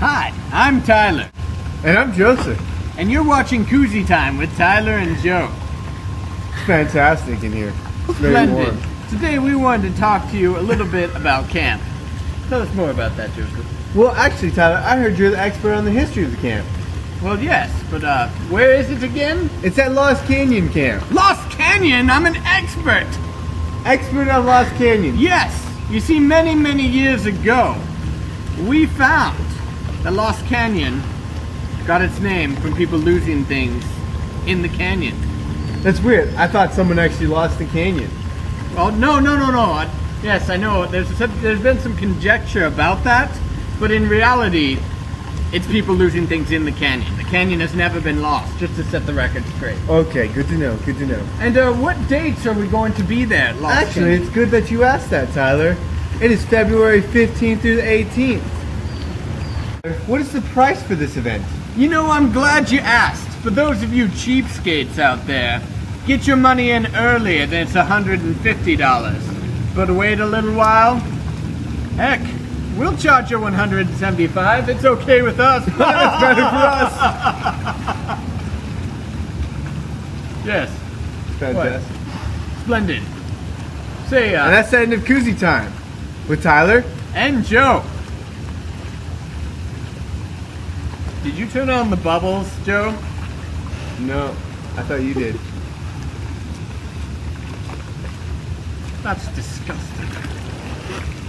Hi, I'm Tyler, And I'm Joseph. and you're watching Koozie Time with Tyler and Joe. It's fantastic in here. It's very Splendid. warm. Today we wanted to talk to you a little bit about camp. Tell us more about that, Joseph. Well, actually, Tyler, I heard you're the expert on the history of the camp. Well, yes, but uh, where is it again? It's at Lost Canyon Camp. Lost Canyon. I'm an expert. Expert on Lost Canyon. Yes, you see, many, many years ago, we found that Lost Canyon got its name from people losing things in the canyon. That's weird. I thought someone actually lost the canyon. Well, no no no no! I, yes, I know. There's there's been some conjecture about that, but in reality, it's people losing things in the canyon. The canyon has never been lost. Just to set the record straight. Okay, good to know. Good to know. And uh, what dates are we going to be there? Lost Actually, Canyon? it's good that you asked that, Tyler. It is February 15th through the 18th. What is the price for this event? you know, I'm glad you asked. For those of you cheapskates out there, get your money in earlier and it's $150. But wait a little while. Heck, we'll charge you 175. It's okay with us. But that's better for us. Yes, Fantastic. splendid. Say, uh, And that's the end of Koozie Time with Tyler. and Joe. Did you turn on the bubbles, Joe? No, I thought you did. That's disgusting.